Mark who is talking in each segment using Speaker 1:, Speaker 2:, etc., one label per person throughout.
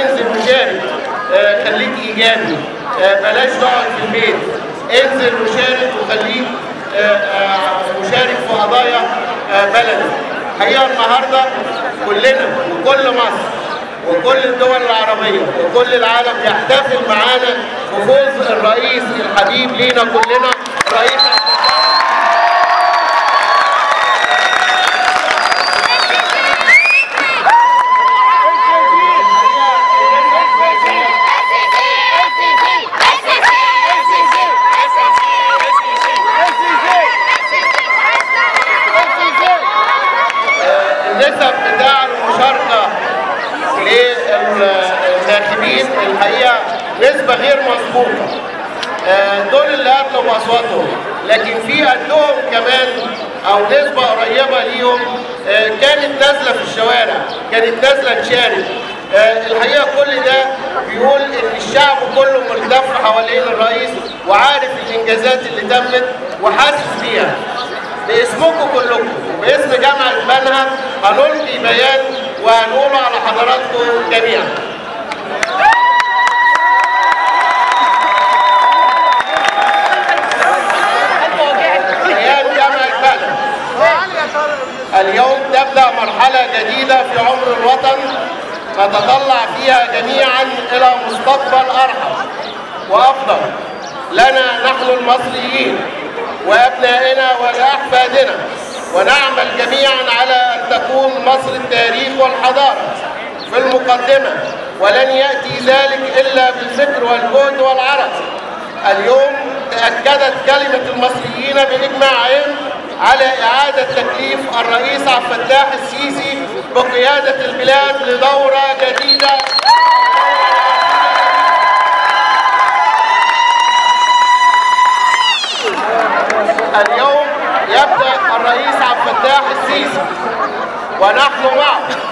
Speaker 1: انزل وشارك آه، خليك إيجابي آه، بلاش تقعد في البيت. انزل وشارك وخليك آه، آه، مشارك في قضايا بلدك حقيقة النهارده كلنا وكل مصر وكل الدول العربية وكل العالم يحتفل معانا بفوز الرئيس الحبيب لينا كلنا رئيس للناخبين الحقيقة نسبة غير مظبوطة آه، دول اللي قتلوا بأصواتهم لكن في قدهم كمان أو نسبة قريبة ليهم آه، كانت نازلة في الشوارع كانت نازلة تشارك آه، الحقيقة كل ده بيقول إن الشعب كله ملتف حوالين الرئيس وعارف الإنجازات اللي تمت وحاسس بيها. باسمكم كلكم وباسم جامعة بنها هنلقي بيان وهنقوله على حضراتكم جميعا. اليوم تبدأ مرحلة جديدة في عمر الوطن نتطلع فيها جميعا إلى مستقبل أرحم وأفضل. لنا نحن المصريين وأبنائنا ولأحفادنا ونعمل جميعا على أن تكون مصر التاريخ والحضارة في المقدمة. ولن يأتي ذلك إلا بالفكر والجهد والعرق. اليوم تأكدت كلمة المصريين بإجماعهم على إعادة تكليف الرئيس عبد الفتاح السيسي بقيادة البلاد لدورة جديدة. اليوم يبدأ الرئيس عبد الفتاح السيسي ونحن معه.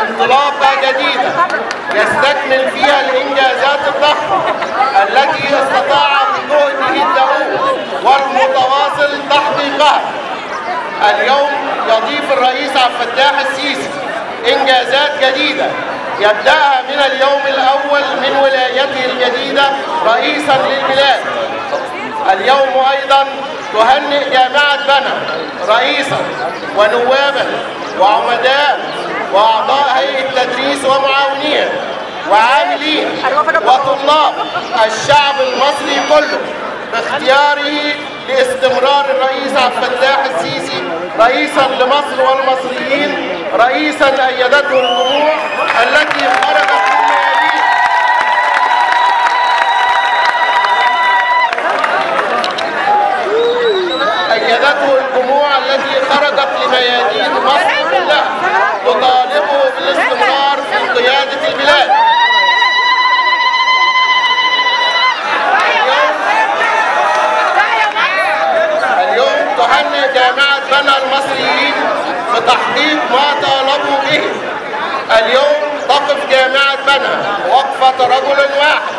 Speaker 1: انطلاقة جديدة يستكمل فيها الإنجازات الضخمة التي استطاع بجهده الدؤوب والمتواصل تحقيقها. اليوم يضيف الرئيس عبد الفتاح السيسي إنجازات جديدة يبدأها من اليوم الأول من ولايته الجديدة رئيسا للبلاد. اليوم أيضا تهنئ جامعة بنا رئيسا ونوابا وعمداء وأعضاء هيئة تدريس ومعاونين وعاملين وطلاب الشعب المصري كله باختياره لاستمرار الرئيس عبد الفتاح السيسي رئيسا لمصر والمصريين رئيسا أيدته الجموع التي خرجت من ميادين أيدته الجموع التي خرجت لميادين مصر كلها تطالبه بالاستمرار في قيادة البلاد اليوم تهنئ جامعة بنا المصريين بتحقيق ما طالبوا به. اليوم تقف جامعة بنا وقفة رجل واحد.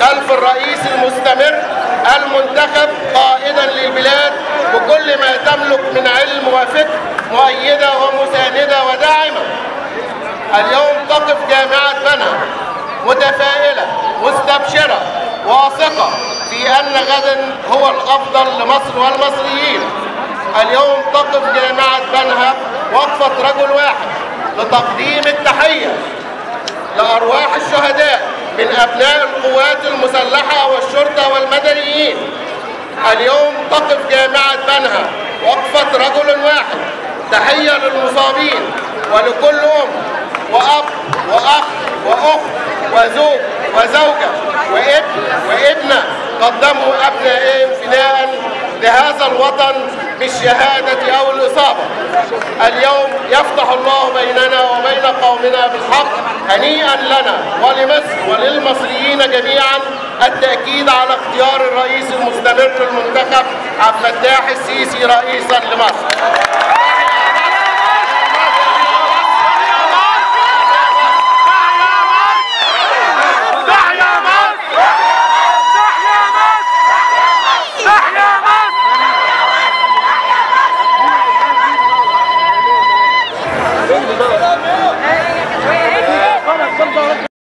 Speaker 1: خلف الرئيس المستمر المنتخب قائدا للبلاد بكل ما تملك من علم وفكر مؤيدة ومساندة وداعمة. اليوم تقف جامعة بنا متفائلة مستبشرة واثقة في أن غدا هو الأفضل لمصر والمصريين. اليوم تقف جامعة بنها وقفة رجل واحد لتقديم التحية لأرواح الشهداء من أبناء القوات المسلحة والشرطة والمدنيين. اليوم تقف جامعة بنها وقفة رجل واحد. تحية للمصابين ولكل أم وأب وأخ وأخت وزوج وزوجة وابن وابنة قدموا أبنائهم فداء لهذا الوطن بالشهادة أو الإصابة. اليوم يفتح الله بيننا وبين قومنا بالحق هنيئا لنا ولمصر وللمصريين جميعا التأكيد على اختيار الرئيس المستمر المنتخب عبد الفتاح السيسي رئيسا لمصر.